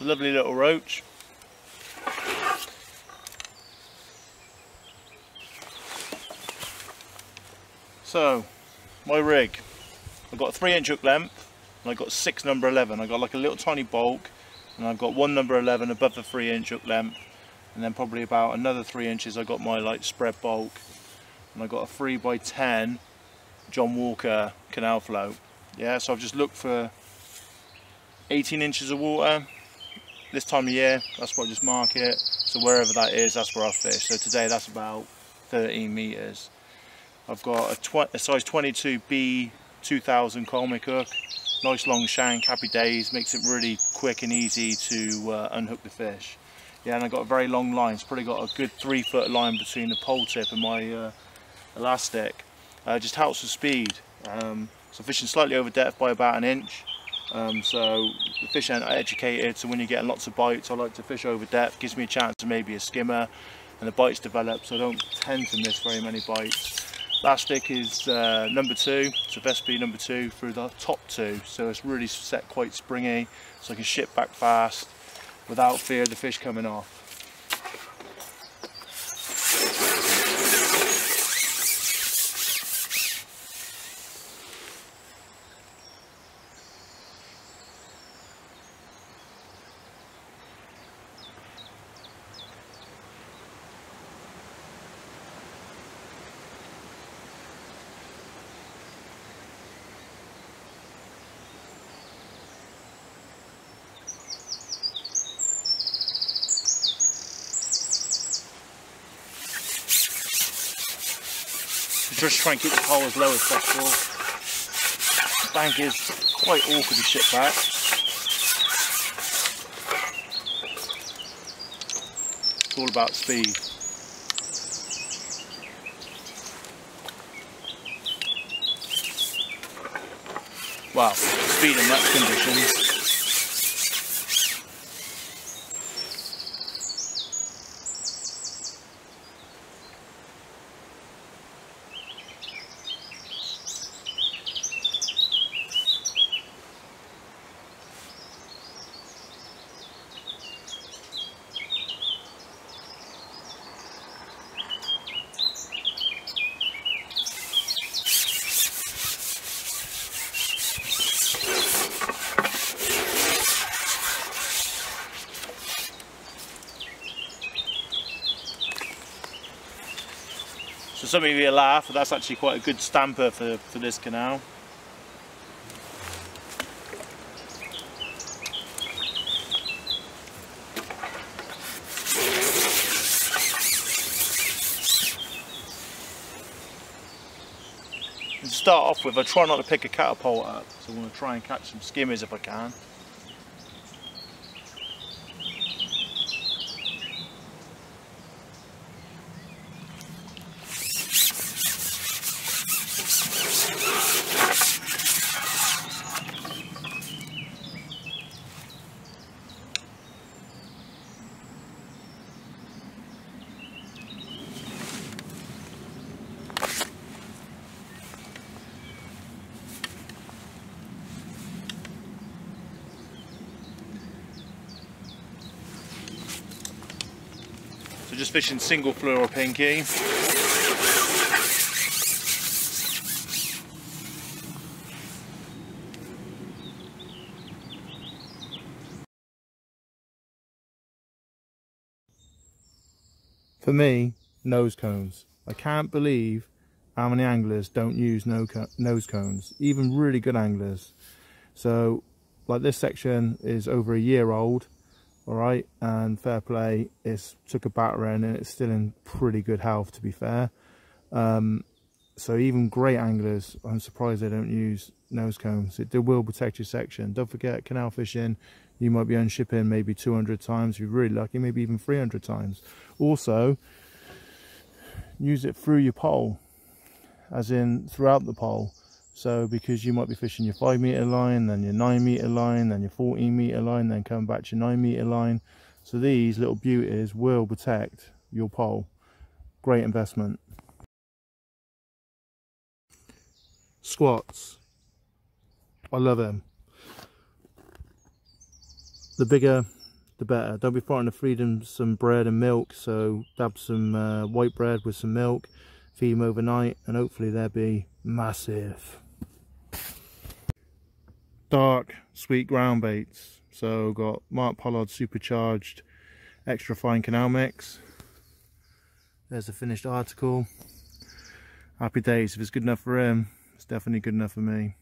A lovely little roach. So, my rig. I've got a 3 inch hook length and I've got 6 number 11. I've got like a little tiny bulk and I've got one number 11 above the 3 inch hook length and then probably about another 3 inches I got my like spread bulk and I got a 3 by 10 John Walker canal float. Yeah, so I've just looked for 18 inches of water this time of year, that's what I just mark it. So wherever that is, that's where I fish. So today that's about 13 meters. I've got a, a size 22B 2000 Colmic hook. Nice long shank, happy days, makes it really quick and easy to uh, unhook the fish. Yeah, and I've got a very long line. It's probably got a good three foot line between the pole tip and my uh, elastic. Uh, just helps with speed. Um, so fishing slightly over depth by about an inch. Um, so the fish aren't educated, so when you're getting lots of bites, I like to fish over depth. Gives me a chance to maybe a skimmer, and the bites develop, so I don't tend to miss very many bites. Elastic is uh, number two, so Vespi number two through the top two, so it's really set quite springy, so I can ship back fast without fear of the fish coming off. Just try and keep the pole as low as possible. The bank is quite awkward to ship back. It's all about speed. Wow, speed in that conditions. So some of you will laugh, but that's actually quite a good stamper for, for this canal. to start off with, I try not to pick a catapult up, so I'm going to try and catch some skimmers if I can. Just fishing single fluoro pinky. For me, nose cones. I can't believe how many anglers don't use nose cones, even really good anglers. So like this section is over a year old all right and fair play. It's took a battering and it's still in pretty good health to be fair. Um, so even great anglers i'm surprised they don't use nose cones. It will protect your section. Don't forget canal fishing you might be unshipping maybe 200 times. If you're really lucky maybe even 300 times. Also use it through your pole as in throughout the pole so because you might be fishing your 5 meter line, then your 9 meter line, then your 14 meter line, then come back to your 9 meter line. So these little beauties will protect your pole. Great investment. Squats. I love them. The bigger the better. Don't be frightened feed them some bread and milk. So dab some uh, white bread with some milk, feed them overnight, and hopefully they'll be massive. Dark, sweet ground baits. So got Mark Pollard supercharged extra fine canal mix. There's the finished article. Happy days. If it's good enough for him, it's definitely good enough for me.